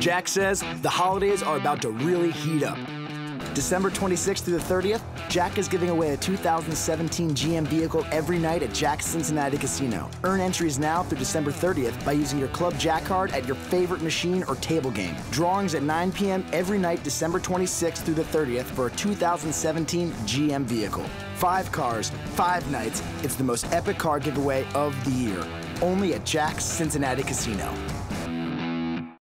Jack says the holidays are about to really heat up. December 26th through the 30th, Jack is giving away a 2017 GM vehicle every night at Jack's Cincinnati Casino. Earn entries now through December 30th by using your Club Jack card at your favorite machine or table game. Drawings at 9 p.m. every night, December 26th through the 30th for a 2017 GM vehicle. Five cars, five nights. It's the most epic car giveaway of the year. Only at Jack's Cincinnati Casino.